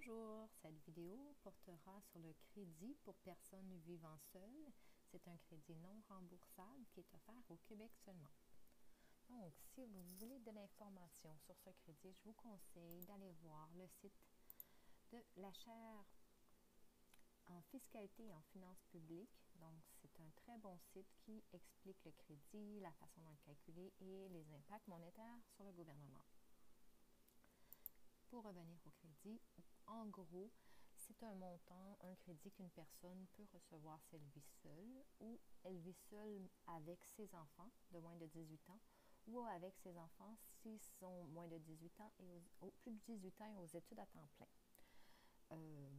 Bonjour, cette vidéo portera sur le crédit pour personnes vivant seules. C'est un crédit non remboursable qui est offert au Québec seulement. Donc, si vous voulez de l'information sur ce crédit, je vous conseille d'aller voir le site de la chaire en fiscalité et en finances publiques. Donc, c'est un très bon site qui explique le crédit, la façon de le calculer et les impacts monétaires sur le gouvernement pour revenir au crédit, en gros, c'est un montant, un crédit qu'une personne peut recevoir si elle vit seule ou elle vit seule avec ses enfants de moins de 18 ans ou avec ses enfants s'ils sont moins de 18 ans et plus de 18 ans et aux études à temps plein. Euh,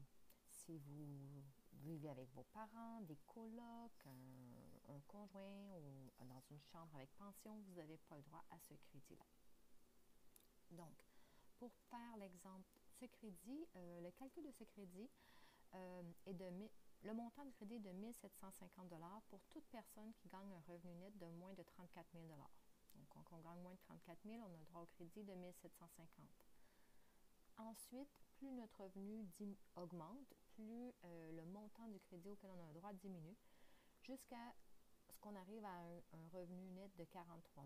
si vous vivez avec vos parents, des colocs, un, un conjoint ou dans une chambre avec pension, vous n'avez pas le droit à ce crédit-là. Pour faire l'exemple, ce crédit, euh, le calcul de ce crédit euh, est de le montant du crédit est de 1750 pour toute personne qui gagne un revenu net de moins de 34 000 Donc, quand on gagne moins de 34 000, on a droit au crédit de 1750 Ensuite, plus notre revenu augmente, plus euh, le montant du crédit auquel on a droit diminue, jusqu'à ce qu'on arrive à un, un, revenu net de 43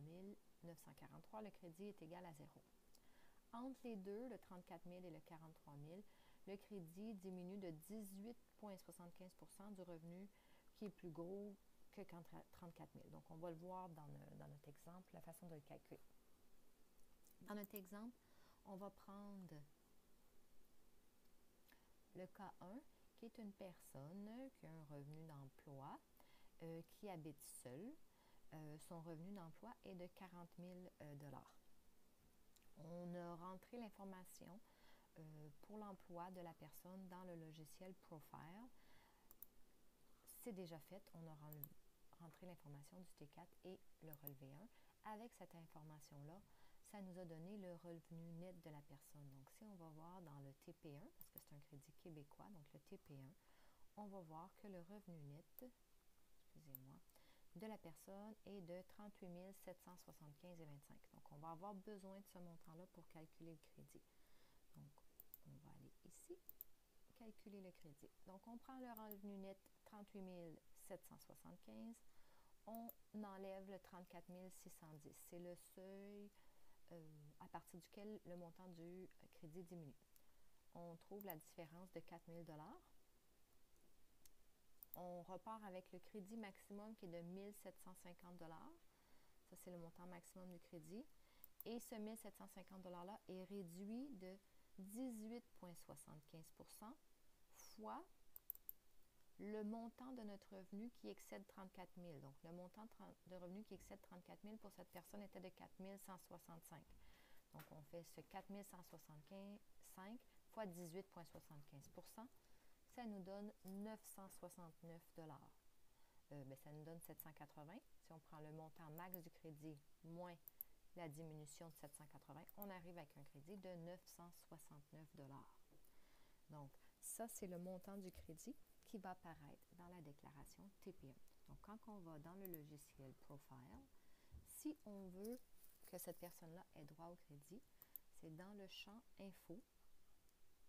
943. Le crédit est égal à zéro. Entre les deux, le 34 000 et le 43 000, le crédit diminue de 18,75% du revenu qui est plus gros que 34 000. Donc, on va le voir dans, dans notre exemple, la façon de le calculer. Dans notre exemple, on va prendre le cas 1, qui est une personne qui a un revenu d'emploi, euh, qui habite seule. Euh, son revenu d'emploi est de 40 000 euh, on a rentré l'information euh, pour l'emploi de la personne dans le logiciel Profile. C'est déjà fait. On a rentré l'information du T4 et le relevé 1. Avec cette information-là, ça nous a donné le revenu net de la personne. Donc, si on va voir dans le TP1, parce que c'est un crédit québécois, donc le TP1, on va voir que le revenu net, excusez-moi, de la personne est de 38 775,25. Donc, on va avoir besoin de ce montant-là pour calculer le crédit. Donc, on va aller ici, calculer le crédit. Donc, on prend le revenu net 38 775. On enlève le 34 610. C'est le seuil euh, à partir duquel le montant du crédit diminue. On trouve la différence de 4 000 on repart avec le crédit maximum qui est de 1750 Ça, c'est le montant maximum du crédit. Et ce 1750 $-là est réduit de 18,75% fois le montant de notre revenu qui excède 34 000. Donc, le montant de revenu qui excède 34 000 pour cette personne était de 4 165. Donc, on fait ce 4 165 fois 18,75 ça nous donne 969 dollars. Euh, ben, ça nous donne 780. Si on prend le montant max du crédit moins la diminution de 780, on arrive avec un crédit de 969 dollars. Donc, ça, c'est le montant du crédit qui va apparaître dans la déclaration TPM. Donc, quand on va dans le logiciel Profile, si on veut que cette personne-là ait droit au crédit, c'est dans le champ Info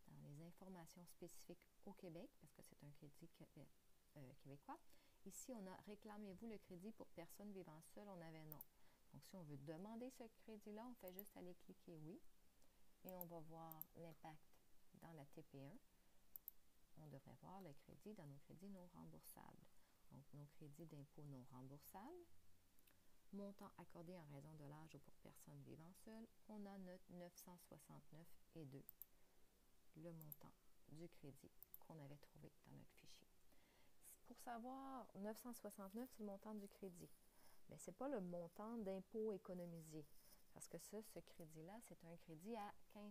dans les informations spécifiques au Québec, parce que c'est un crédit euh, euh, québécois. Ici, on a réclamez-vous le crédit pour personnes vivant seules, on avait non. Donc, si on veut demander ce crédit-là, on fait juste aller cliquer oui et on va voir l'impact dans la TP1. On devrait voir le crédit dans nos crédits non remboursables. Donc, nos crédits d'impôt non remboursables, montant accordé en raison de l'âge ou pour personnes vivant seules, on a notre 969 et 2 le montant du crédit qu'on avait trouvé dans notre fichier. Pour savoir, 969, c'est le montant du crédit. Mais ce n'est pas le montant d'impôt économisé. Parce que ça, ce crédit-là, c'est un crédit à 15%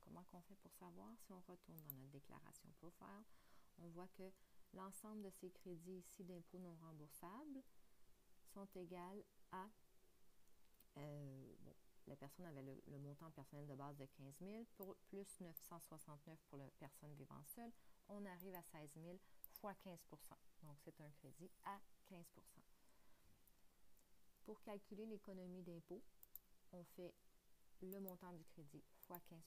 Comment on fait pour savoir? Si on retourne dans notre déclaration Profile, on voit que l'ensemble de ces crédits ici d'impôts non remboursables sont égales à euh, la personne avait le, montant personnel de base de 15 000, pour, plus 969 pour la personne vivant seule, on arrive à 16 000 fois 15% Donc, c'est un crédit à 15% Pour calculer l'économie d'impôt, on fait le montant du crédit fois 15%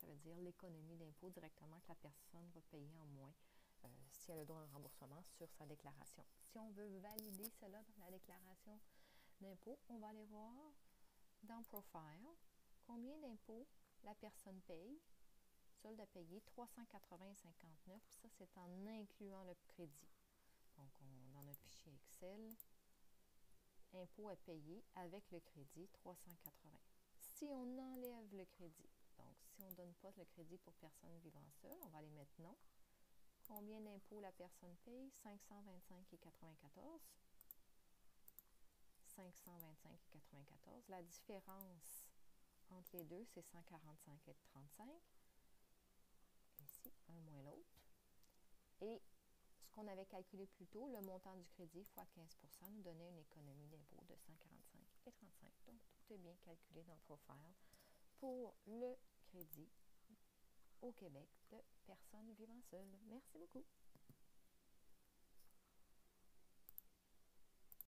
Ça veut dire l'économie d'impôt directement que la personne va payer en moins euh, si elle a le droit à un remboursement sur sa déclaration. Si on veut valider cela dans la déclaration d'impôt, on va aller voir dans Profile combien d'impôts la personne paye? Solde à payer 380,59. Ça, c'est en incluant le crédit. Donc, on, dans notre fichier Excel, impôt à payer avec le crédit 380. Si on enlève le crédit, donc si on ne donne pas le crédit pour personne vivant seule, on va aller mettre non. Combien d'impôts la personne paye? 525 et 94. 525 et 94. La différence entre les deux, c'est 145 et 35. Ici, un moins l'autre. Et ce qu'on avait calculé plus tôt, le montant du crédit fois 15 nous donnait une économie d'impôt de 145 et 35. Donc, tout est bien calculé dans Profile pour le crédit au Québec de personnes vivant seules. Merci beaucoup.